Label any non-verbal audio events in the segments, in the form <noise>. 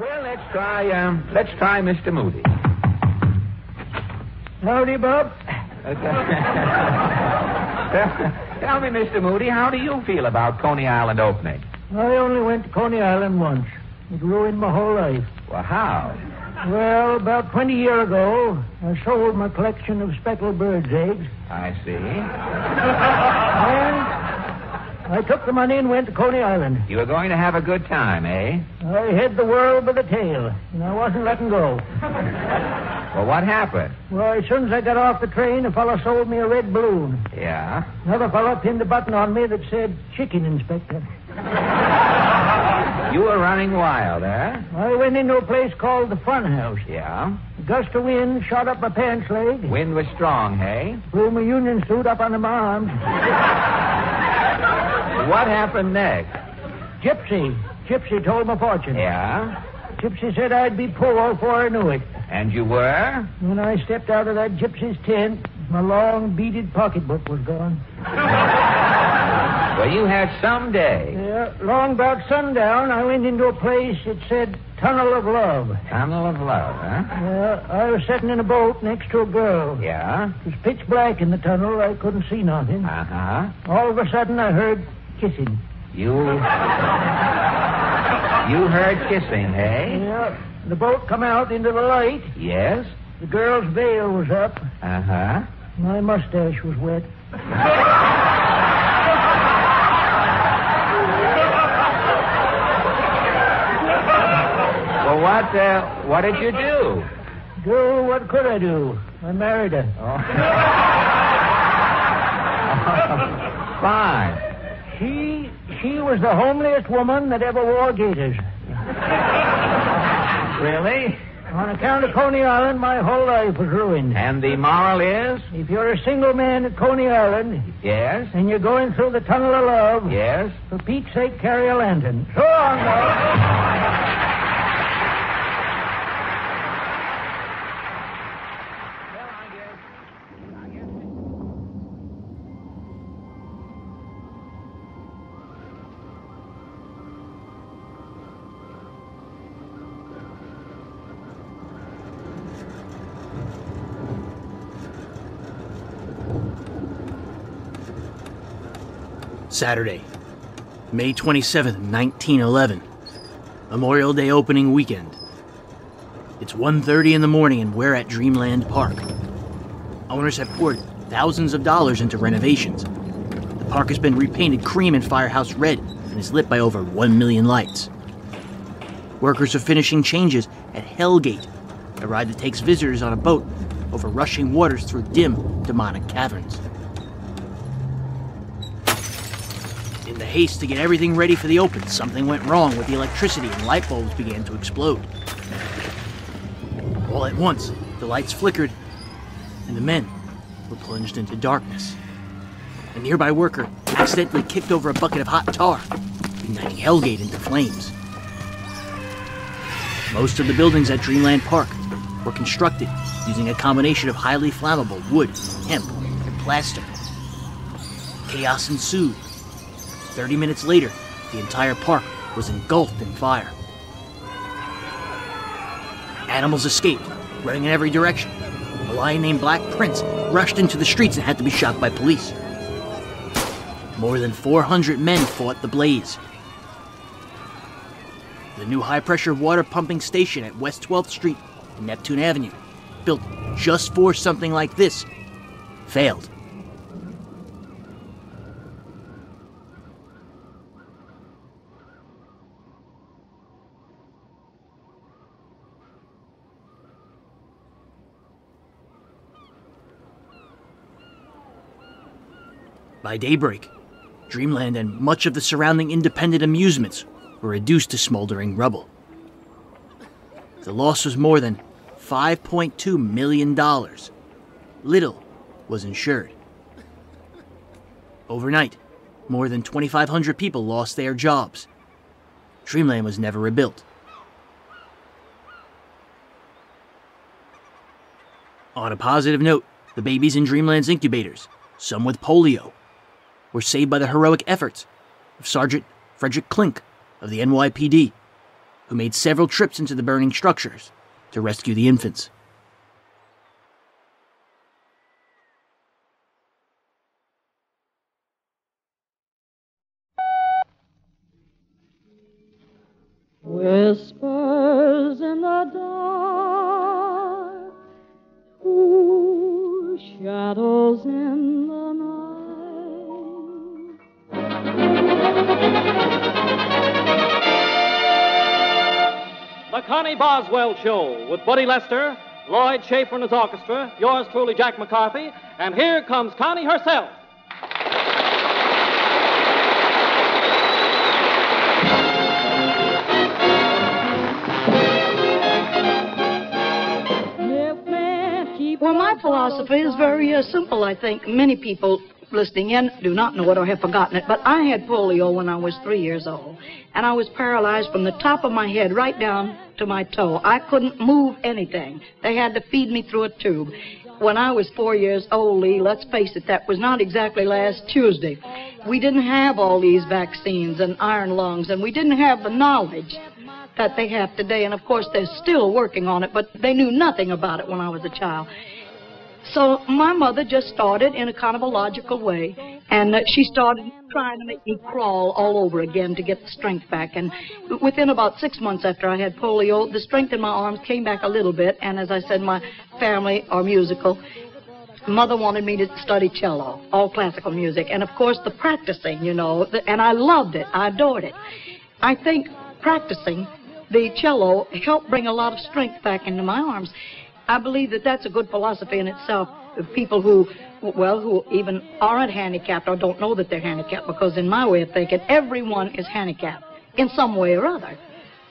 Well, let's try, um, let's try Mr. Moody. Howdy, Bob. <laughs> Tell me, Mr. Moody, how do you feel about Coney Island opening? I only went to Coney Island once. It ruined my whole life. Well, how? Well, about 20 years ago, I sold my collection of speckled bird's eggs. I see. And I took the money and went to Coney Island. You were going to have a good time, eh? I had the world by the tail, and I wasn't letting go. <laughs> Well, what happened? Well, as soon as I got off the train, a fellow sold me a red balloon. Yeah? Another fellow pinned a button on me that said, Chicken Inspector. You were running wild, eh? I went into a place called the Fun House. Yeah? A gust of wind shot up my pants leg, Wind was strong, hey? blew my union suit up under my arms. <laughs> What happened next? Gypsy. Gypsy told my fortune. Yeah? Gypsy said I'd be poor before I knew it. And you were? When I stepped out of that gypsy's tent, my long beaded pocketbook was gone. Well, you had some day. Yeah, long about sundown, I went into a place that said Tunnel of Love. Tunnel of love, huh? Yeah, I was sitting in a boat next to a girl. Yeah? It was pitch black in the tunnel. I couldn't see nothing. Uh-huh. All of a sudden, I heard kissing. You... You heard kissing, eh? Yeah, the boat come out into the light. Yes? The girl's veil was up. Uh-huh. My mustache was wet. Well, what, uh, what did you do? Do what could I do? I married her. <laughs> Fine. She she was the homeliest woman that ever wore gaiters. <laughs> Really? On account of Coney Island, my whole life was ruined. And the moral is? If you're a single man at Coney Island Yes? and you're going through the tunnel of love, Yes? for Pete's sake, carry a lantern. So long. Saturday, May 27, 1911. Memorial Day opening weekend. It's 1:30 in the morning and we're at Dreamland Park. Owners have poured thousands of dollars into renovations. The park has been repainted cream and firehouse red and is lit by over 1 million lights. Workers are finishing changes at Hell Gate, a ride that takes visitors on a boat over rushing waters through dim, demonic caverns. In the haste to get everything ready for the open, something went wrong with the electricity and light bulbs began to explode. All at once, the lights flickered, and the men were plunged into darkness. A nearby worker accidentally kicked over a bucket of hot tar, igniting Hell Gate into flames. Most of the buildings at Dreamland Park were constructed using a combination of highly flammable wood, hemp, and plaster. Chaos ensued. Thirty minutes later, the entire park was engulfed in fire. Animals escaped, running in every direction. A lion named Black Prince rushed into the streets and had to be shot by police. More than 400 men fought the blaze. The new high pressure water pumping station at West 12th Street and Neptune Avenue, built just for something like this, failed. By daybreak, Dreamland and much of the surrounding independent amusements were reduced to smoldering rubble. The loss was more than $5.2 million. Little was insured. Overnight, more than 2,500 people lost their jobs. Dreamland was never rebuilt. On a positive note, the babies in Dreamland's incubators, some with polio, were saved by the heroic efforts of Sergeant Frederick Klink of the NYPD. who made several trips into the burning structures to rescue the infants. Whispers Connee Boswell Show with Buddy Lester, Lloyd Schaefer and his orchestra, yours truly, Jack McCarthy, and here comes Connie herself. Well, my philosophy is very uh, simple, I think. Many people listening in do not know it or have forgotten it, but I had polio when I was three years old, and I was paralyzed from the top of my head right down to my toe. I couldn't move anything. They had to feed me through a tube. When I was four years old, Lee, let's face it, that was not exactly last Tuesday. We didn't have all these vaccines and iron lungs, and we didn't have the knowledge that they have today. And of course, they're still working on it, but they knew nothing about it when I was a child. So my mother just started in a kind of a logical way, and uh, she started trying to make me crawl all over again to get the strength back. And within about six months after I had polio, the strength in my arms came back a little bit. And as I said, my family are musical. Mother wanted me to study cello, all classical music, and of course the practicing, you know, the, and I loved it. I adored it. I think practicing the cello helped bring a lot of strength back into my arms. I believe that that's a good philosophy in itself. People who, well, who even aren't handicapped or don't know that they're handicapped, because in my way of thinking, everyone is handicapped in some way or other.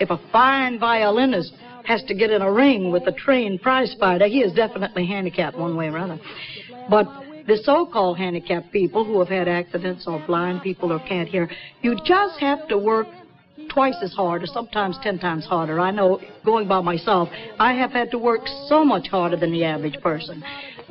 If a fine violinist has to get in a ring with a trained prize fighter, he is definitely handicapped one way or other. But the so-called handicapped people who have had accidents or blind people or can't hear, you just have to work twice as hard or sometimes ten times harder. I know going by myself, I have had to work so much harder than the average person.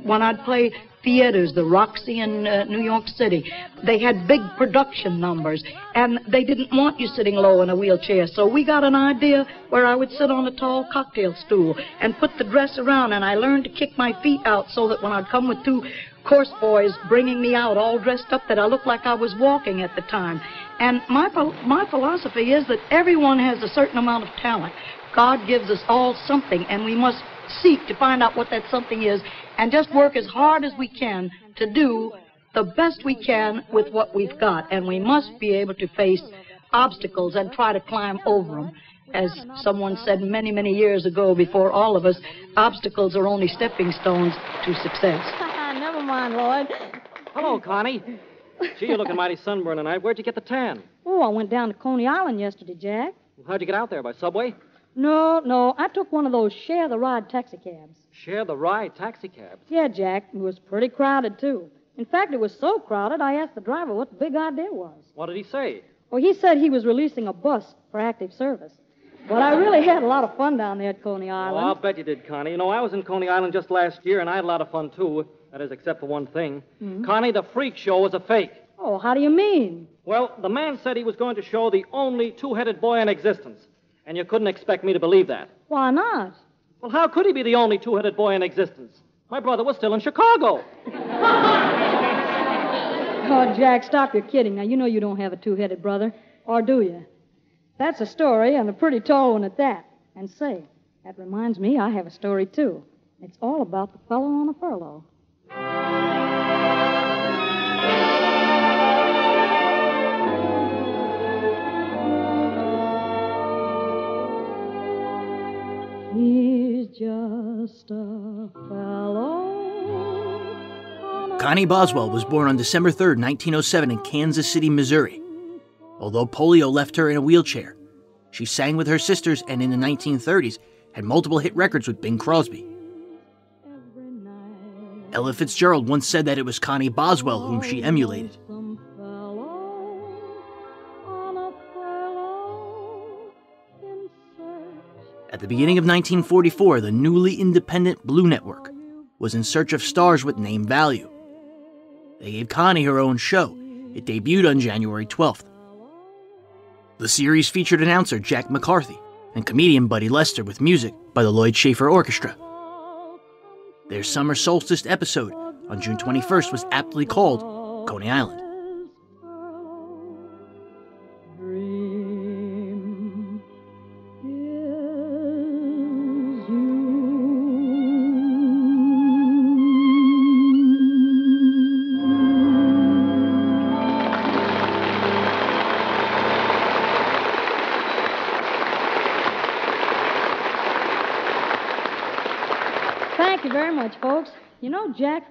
When I'd play theaters, the Roxy in uh, New York City, they had big production numbers and they didn't want you sitting low in a wheelchair. So we got an idea where I would sit on a tall cocktail stool and put the dress around and I learned to kick my feet out so that when I'd come with two course boys bringing me out all dressed up that I looked like I was walking at the time. And my, my philosophy is that everyone has a certain amount of talent. God gives us all something, and we must seek to find out what that something is and just work as hard as we can to do the best we can with what we've got. And we must be able to face obstacles and try to climb over them. As someone said many, many years ago before all of us, obstacles are only stepping stones to success. Never on, Lloyd. Hello, Connie. Gee, you're looking mighty sunburned tonight. Where'd you get the tan? Oh, I went down to Coney Island yesterday, Jack. How'd you get out there? By subway? No, no. I took one of those share the ride taxicabs. Share the ride taxicabs? Yeah, Jack. It was pretty crowded, too. In fact, it was so crowded, I asked the driver what the big idea was. What did he say? Well, he said he was releasing a bus for active service. But I really had a lot of fun down there at Coney Island. Oh. I'll bet you did, Connie. You know, I was in Coney Island just last year, and I had a lot of fun, too. That is, except for one thing. Mm-hmm. Connie, the freak show was a fake. Oh, how do you mean? Well, the man said he was going to show the only two headed boy in existence. And you couldn't expect me to believe that. Why not? Well, how could he be the only two headed boy in existence? My brother was still in Chicago. <laughs> Oh, Jack, stop your kidding. Now, you know you don't have a two headed brother, or do you? That's a story, and a pretty tall one at that. And say, that reminds me, I have a story, too. It's all about the fellow on a furlough. He's just a fellow. Connee Boswell was born on December 3, 1907, in Kansas City, Missouri. Although polio left her in a wheelchair, she sang with her sisters and in the 1930s had multiple hit records with Bing Crosby. Ella Fitzgerald once said that it was Connee Boswell whom she emulated. At the beginning of 1944, the newly independent Blue Network was in search of stars with name value. They gave Connie her own show. It debuted on January 12th. The series featured announcer Jack McCarthy, and comedian Buddy Lester with music by the Lloyd Schaefer Orchestra. Their summer solstice episode on June 21st was aptly called Coney Island. Thank you very much, folks. You know, Jack,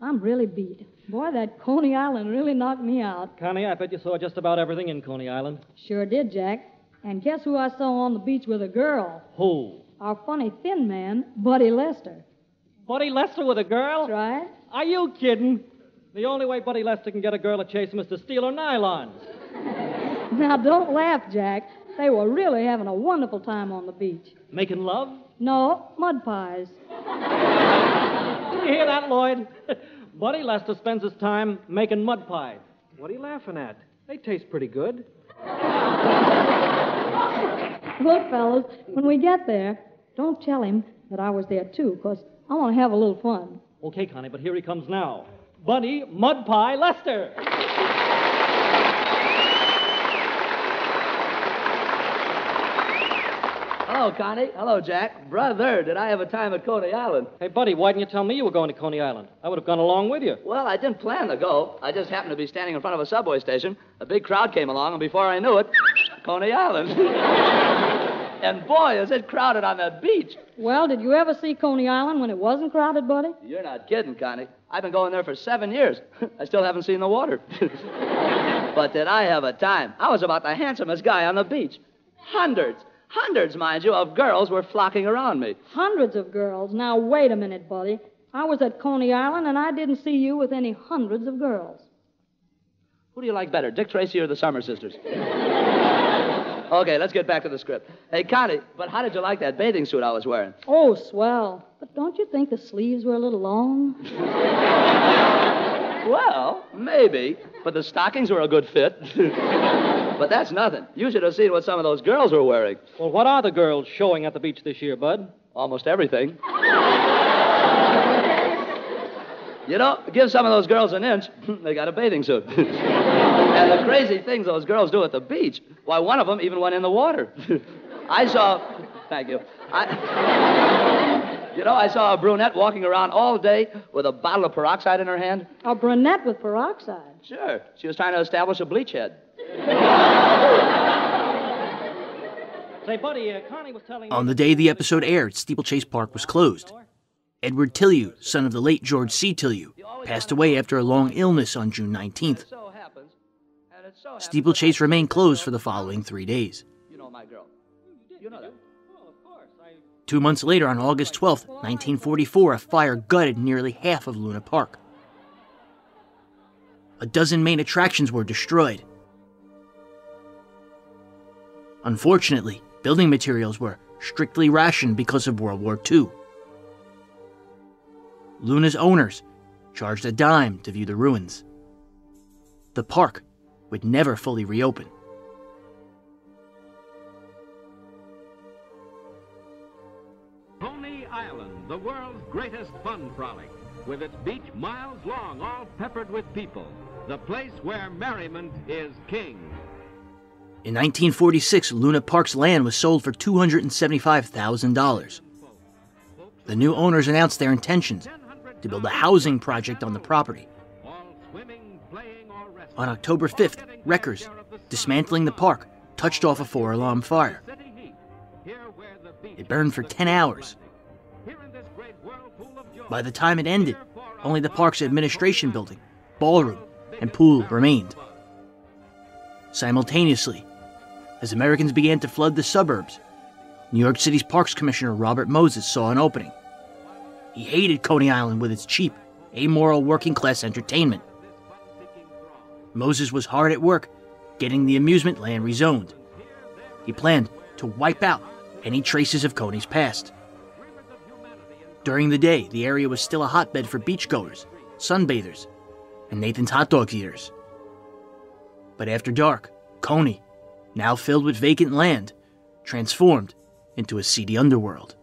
I'm really beat. Boy, that Coney Island really knocked me out. Connie, I bet you saw just about everything in Coney Island. Sure did, Jack. And guess who I saw on the beach with a girl? Who? Our funny thin man, Buddy Lester. Buddy Lester with a girl? That's right. Are you kidding? The only way Buddy Lester can get a girl to chase him is to steal her nylons. <laughs> Now, don't laugh, Jack. They were really having a wonderful time on the beach. Making love? No, mud pies. <laughs> Did you hear that, Lloyd? <laughs> Buddy Lester spends his time making mud pies. What are you laughing at? They taste pretty good. <laughs> Look, fellas, when we get there, don't tell him that I was there too, 'cause I want to have a little fun. Okay, Connie, but here he comes now. Buddy Mud Pie Lester. Hello, Connie. Hello, Jack. Brother, did I have a time at Coney Island? Hey, Buddy, why didn't you tell me you were going to Coney Island? I would have gone along with you. Well, I didn't plan to go. I just happened to be standing in front of a subway station. A big crowd came along, and before I knew it, <laughs> Coney Island. <laughs> and boy, is it crowded on that beach. Well, did you ever see Coney Island when it wasn't crowded, Buddy? You're not kidding, Connie. I've been going there for seven years. <laughs> I still haven't seen the water. but did I have a time? I was about the handsomest guy on the beach. Hundreds, hundreds, mind you, of girls were flocking around me. Hundreds of girls. Now, wait a minute, Buddy. I was at Coney Island, and I didn't see you with any hundreds of girls. Who do you like better, Dick Tracy or the Summer Sisters? <laughs> okay, let's get back to the script. Hey, Connie, but how did you like that bathing suit I was wearing? Oh, swell. But don't you think the sleeves were a little long? <laughs> Well, maybe, but the stockings were a good fit. <laughs> but that's nothing. You should have seen what some of those girls were wearing. Well, what are the girls showing at the beach this year, Bud? Almost everything. you know, give some of those girls an inch, <laughs> they got a bathing suit. <laughs> and the crazy things those girls do at the beach. Why, one of them even went in the water. I saw. Thank you. I, you know, I saw a brunette walking around all day with a bottle of peroxide in her hand. A brunette with peroxide. Sure. She was trying to establish a bleach head. Say, Buddy, uh, Connie was telling. On the day the episode aired, Steeplechase Park was closed. Edward Tilyou, son of the late George C. Tilyou, passed away after a long illness on June 19th. So happens. And it so happens- Steeplechase remained closed for the following three days. You know my girl. You know that. Two months later, on August 12, 1944, a fire gutted nearly half of Luna Park. A dozen main attractions were destroyed. Unfortunately, building materials were strictly rationed because of World War II. Luna's owners charged a dime to view the ruins. The park would never fully reopen. The world's greatest fun frolic, with its beach miles long, all peppered with people. The place where merriment is king. In 1946, Luna Park's land was sold for $275,000. The new owners announced their intentions to build a housing project on the property. On October 5th, wreckers, dismantling the park, touched off a four alarm fire. It burned for 10 hours. By the time it ended, only the park's administration building, ballroom, and pool remained. Simultaneously, as Americans began to flood the suburbs, New York City's Parks Commissioner Robert Moses saw an opening. He hated Coney Island with its cheap, amoral working class entertainment. Moses was hard at work getting the amusement land rezoned. He planned to wipe out any traces of Coney's past. During the day, the area was still a hotbed for beachgoers, sunbathers, and Nathan's hot dog eaters. But after dark, Coney, now filled with vacant land, transformed into a seedy underworld.